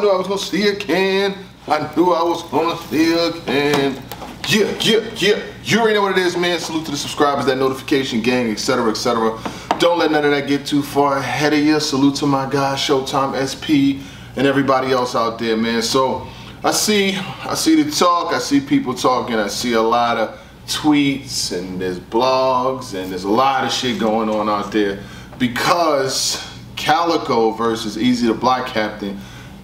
I knew I was gonna see again. I knew I was gonna see again. Yeah, yeah, yeah. You already know what it is, man. Salute to the subscribers, that notification gang, etc., etc. Don't let none of that get too far ahead of you. Salute to my guy, Showtime SP, and everybody else out there, man. So I see, I see the talk. I see people talking. I see a lot of tweets and there's blogs and there's a lot of shit going on out there because Calicoe versus Eazy the Block Captain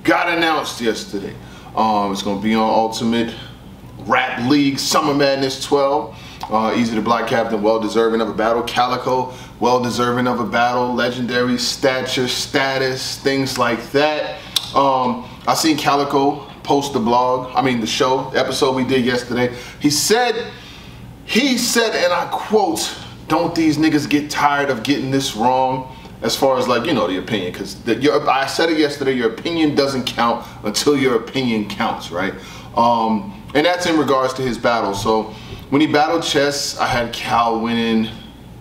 got announced yesterday. Um, it's going to be on Ultimate Rap League Summer Madness 12. Uh, Eazy the Block Captain, well deserving of a battle. Calicoe, well deserving of a battle. Legendary stature, status, things like that. Um, I seen Calicoe post the blog, I mean the show, episode we did yesterday. He said, he said, and I quote, don't these niggas get tired of getting this wrong? As far as like you know the opinion because I said it yesterday your opinion doesn't count until your opinion counts right? Um, and that's in regards to his battle. So when he battled chess I had Cal winning.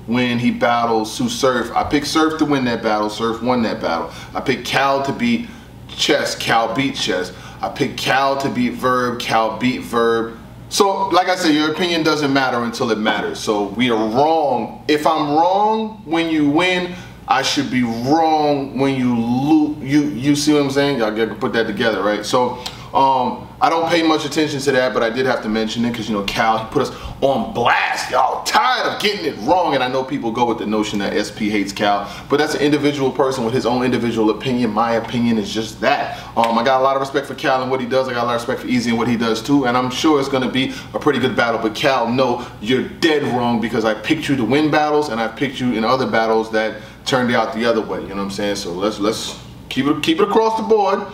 When he battled Tsu Surf I picked Surf to win that battle. Surf won that battle. I picked Cal to beat chess. Cal beat chess. I picked Cal to beat Verb. Cal beat Verb. So, like I said, your opinion doesn't matter until it matters. So we are wrong. If I'm wrong when you win, I should be wrong when you lose. You you see what I'm saying? Y'all get put that together, right? So um, I don't pay much attention to that, but I did have to mention it because you know Cal he put us on blast. Y'all tired of getting it wrong, and I know people go with the notion that SP hates Cal, but that's an individual person with his own individual opinion. My opinion is just that. Um, I got a lot of respect for Cal and what he does. I got a lot of respect for Eazy and what he does too, and I'm sure it's to be a pretty good battle. But Cal, no, you're dead wrong because I picked you to win battles, and I picked you in other battles that turned out the other way. You know what I'm saying? So let's let's keep it keep it across the board.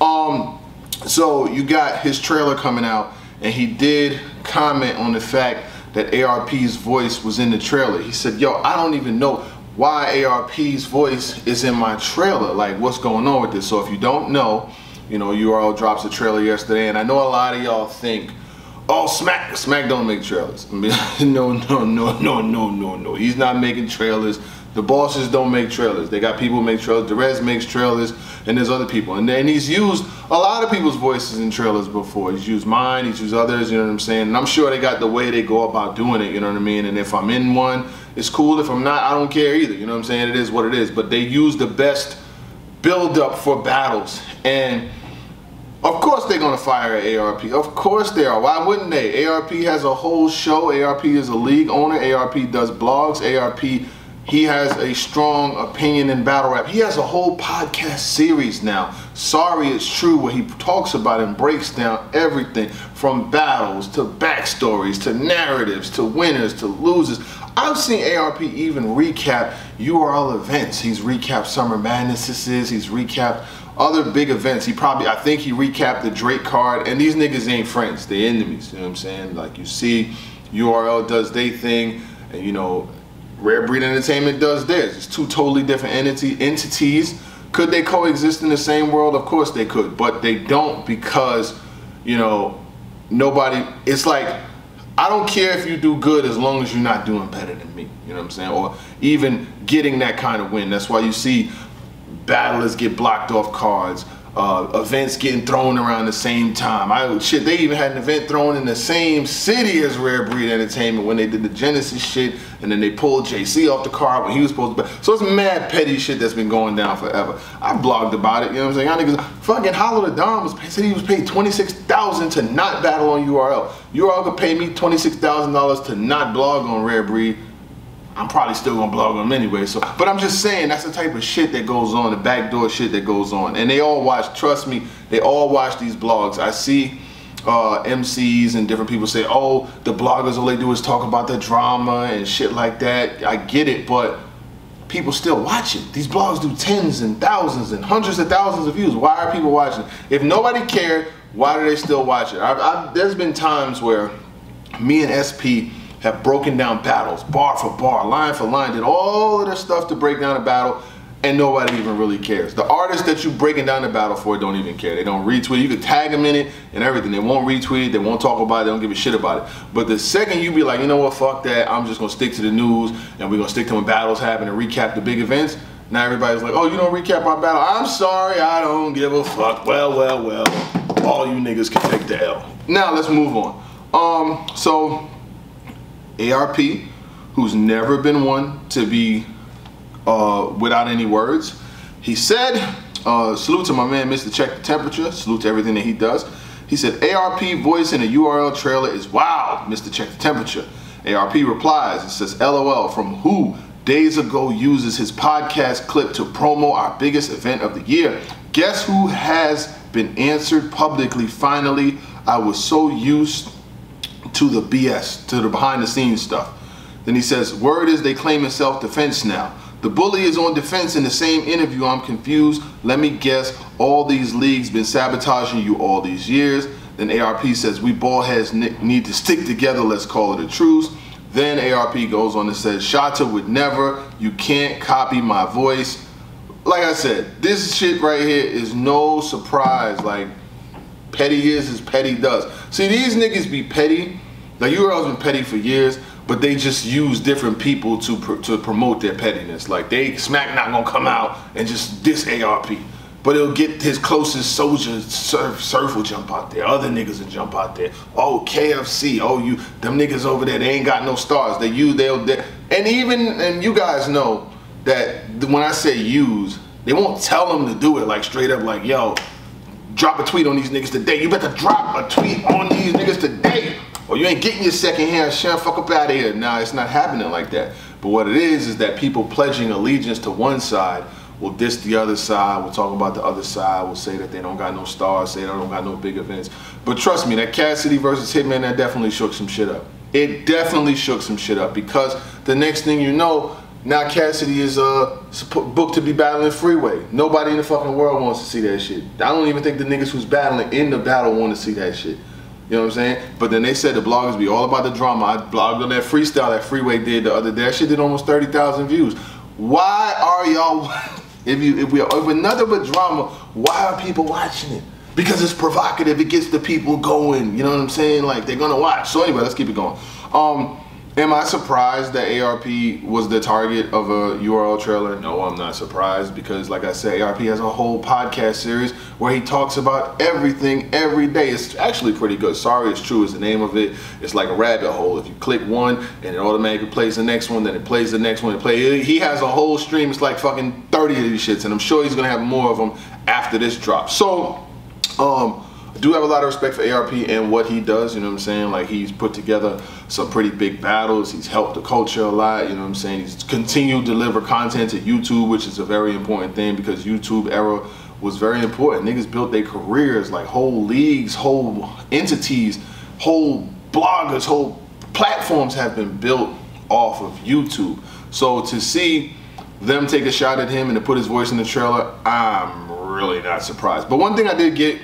Um, so you got his trailer coming out, and he did comment on the fact that ARP's voice was in the trailer. He said, "Yo, I don't even know why ARP's voice is in my trailer. Like, what's going on with this?" So if you don't know, you know, URL drops a trailer yesterday, and I know a lot of y'all think. Oh, Smack, Smack don't make trailers. No, no, no, no, no, no, no. He's not making trailers. The bosses don't make trailers. They got people make trailers. Derez makes trailers, and there's other people. And then he's used a lot of people's voices in trailers before. He's used mine, he's used others, you know what I'm saying? And I'm sure they got the way they go about doing it, you know what I mean? And if I'm in one, it's cool. If I'm not, I don't care either, you know what I'm saying? It is what it is. But they use the best build up for battles. And of course they're gonna fire ARP. Of course they are. Why wouldn't they? ARP has a whole show. ARP is a league owner. ARP does blogs. ARP he has a strong opinion in battle rap. He has a whole podcast series now. Sorry It's True, where he talks about and breaks down everything from battles to backstories to narratives to winners to losers. I've seen ARP even recap URL events. He's recapped Summer Madnesses, he's recapped other big events. He probably, I think he recapped the Drake card, and these niggas ain't friends, they enemies, you know what I'm saying? Like you see, URL does they thing, and you know, Rare Breed Entertainment does theirs. It's two totally different entity, entities. Could they coexist in the same world? Of course they could, but they don't because, you know, nobody, it's like, I don't care if you do good as long as you're not doing better than me. You know what I'm saying? Or even getting that kind of win. That's why you see battlers get blocked off cards uh, events getting thrown around the same time. I shit, they even had an event thrown in the same city as Rare Breed Entertainment when they did the Genesis shit, and then they pulled JC off the card when he was supposed to. Be. So it's mad petty shit that's been going down forever. I blogged about it. You know what I'm saying? Y'all niggas, fucking Hollow Da Don was said he was paid twenty six thousand to not battle on URL. URL could pay me twenty six thousand dollars to not blog on Rare Breed I'm probably still gonna blog them anyway. So, but I'm just saying that's the type of shit that goes on, the backdoor shit that goes on. And they all watch. Trust me, they all watch these blogs. I see uh, MCs and different people say, "Oh, the bloggers all they do is talk about the drama and shit like that." I get it, but people still watch it. These blogs do tens and thousands and hundreds of thousands of views. Why are people watching? If nobody cared, why do they still watch it? I've, I've, there's been times where me and SP have broken down battles, bar for bar, line for line, did all of this stuff to break down a battle, and nobody even really cares. The artists that you're breaking down the battle for don't even care. They don't retweet. You can tag them in it and everything. They won't retweet. They won't talk about it. They don't give a shit about it. But the second you be like, you know what, fuck that. I'm just gonna stick to the news and we're gonna stick to when battles happen and recap the big events. Now everybody's like, oh, you don't recap our battle. I'm sorry, I don't give a fuck. Well, well, well. All you niggas can take the L. Now let's move on. Um, so ARP, who's never been one to be uh, without any words, he said, uh, salute to my man, Mr. Check the Temperature. Salute to everything that he does. He said, ARP voice in a URL trailer is wow, Mr. Check the Temperature. ARP replies and says, LOL, from who days ago uses his podcast clip to promo our biggest event of the year. Guess who has been answered publicly finally? I was so used to the BS, to the behind the scenes stuff. Then he says, word is they claim in self-defense now. The bully is on defense in the same interview. I'm confused. Let me guess, all these leagues been sabotaging you all these years. Then ARP says, we ballheads need to stick together. Let's call it a truce. Then ARP goes on and says, Shota would never, you can't copy my voice. Like I said, this shit right here is no surprise. Like, petty is as petty does. See, these niggas be petty. Like, URL's been petty for years, but they just use different people to, pr to promote their pettiness. Like, they, Smack not gonna come out and just diss ARP but it'll get his closest soldier, Surf, Surf will jump out there. Other niggas will jump out there. Oh, KFC. Oh, you, them niggas over there, they ain't got no stars. They you, they'll, they, and even, and you guys know that when I say use, they won't tell them to do it like straight up like, yo, drop a tweet on these niggas today. You better drop a tweet on these niggas today. Or you ain't getting your second hand, shut fuck up out of here. Nah, it's not happening like that. But what it is, is that people pledging allegiance to one side We'll diss the other side. We'll talk about the other side. We'll say that they don't got no stars, say they don't got no big events. But trust me, that Cassidy versus Hitman, that definitely shook some shit up. It definitely shook some shit up because the next thing you know, now Cassidy is uh, booked to be battling Freeway. Nobody in the fucking world wants to see that shit. I don't even think the niggas who's battling in the battle want to see that shit. You know what I'm saying? But then they said the bloggers be all about the drama. I blogged on that freestyle that Freeway did the other day. That shit did almost 30,000 views. Why are y'all If you if we if we're nothing but drama, why are people watching it? Because it's provocative. It gets the people going. You know what I'm saying? Like they're gonna watch. So anyway, let's keep it going. Um, Am I surprised that ARP was the target of a URL trailer? No, I'm not surprised because, like I said, ARP has a whole podcast series where he talks about everything every day. It's actually pretty good. Sorry, it's true is the name of it. It's like a rabbit hole. If you click one and it automatically plays the next one, then it plays the next one. It play. He has a whole stream. It's like fucking 30 of these shits, and I'm sure he's gonna have more of them after this drop. So, um, do have a lot of respect for ARP and what he does, you know what I'm saying? Like he's put together some pretty big battles. He's helped the culture a lot, you know what I'm saying? He's continued to deliver content to YouTube, which is a very important thing because YouTube era was very important. Niggas built their careers, like whole leagues, whole entities, whole bloggers, whole platforms have been built off of YouTube. So to see them take a shot at him and to put his voice in the trailer, I'm really not surprised. But one thing I did get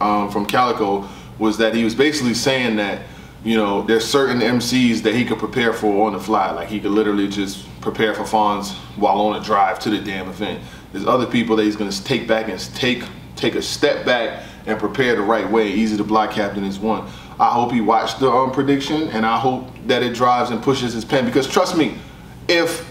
um, from Calicoe was that he was basically saying that you know there's certain MCs that he could prepare for on the fly. Like he could literally just prepare for Fonz while on a drive to the damn event. There's other people that he's gonna take back and take take a step back and prepare the right way. Eazy to block captain is one. I hope he watched the um, prediction and I hope that it drives and pushes his pen because trust me, if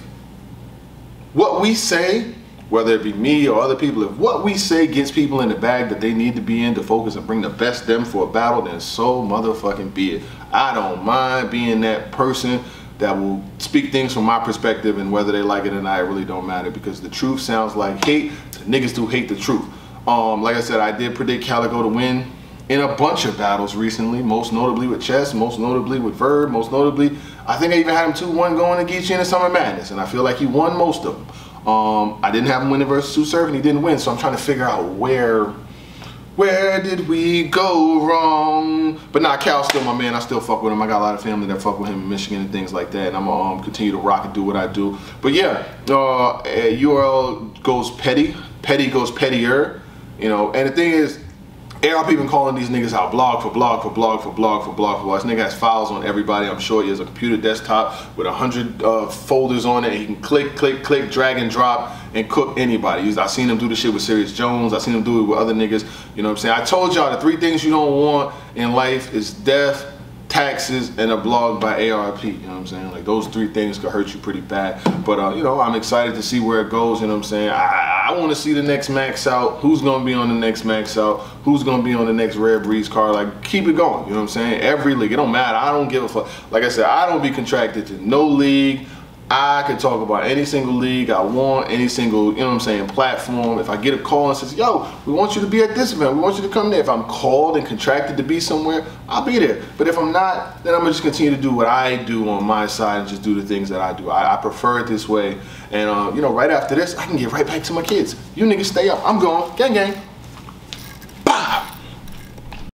what we say whether it be me or other people, if what we say gets people in the bag that they need to be in to focus and bring the best them for a battle, then so motherfucking be it. I don't mind being that person that will speak things from my perspective and whether they like it or not, it really don't matter because the truth sounds like hate. Niggas do hate the truth. Um, like I said, I did predict Calicoe to win in a bunch of battles recently, most notably with Chess, most notably with Verb, most notably, I think I even had him 2-1 going to Geechi in the Summer Madness, and I feel like he won most of them. Um, I didn't have him win versus Tsu Surf and he didn't win, so I'm trying to figure out where where did we go wrong? But nah, Cal's still my man. I still fuck with him. I got a lot of family that fuck with him in Michigan and things like that. And I'm gonna um, continue to rock and do what I do. But yeah, uh, URL goes petty. Petty goes pettier. You know, and the thing is, ARP been calling these niggas out blog for blog for blog for blog for blog for blog. This nigga has files on everybody. I'm sure he has a computer desktop with a hundred uh, folders on it. he can click, click, click, drag and drop and cook anybody. I seen him do the shit with Serius Jones. I seen him do it with other niggas. You know what I'm saying? I told y'all the three things you don't want in life is death, taxes, and a blog by ARP. You know what I'm saying? Like those three things could hurt you pretty bad. But uh, you know, I'm excited to see where it goes. You know what I'm saying? I, I want to see the next max out. Who's gonna be on the next max out? Who's gonna be on the next Rare Breed's car? Like keep it going. You know what I'm saying? Every league. It don't matter. I don't give a fuck. Like I said, I don't be contracted to no league. I can talk about any single league I want, any single, you know what I'm saying, platform. If I get a call and says, yo, we want you to be at this event, we want you to come there. If I'm called and contracted to be somewhere, I'll be there. But if I'm not, then I'm gonna just continue to do what I do on my side and just do the things that I do. I, I prefer it this way. And, uh, you know, right after this, I can get right back to my kids. You niggas stay up. I'm going. Gang, gang.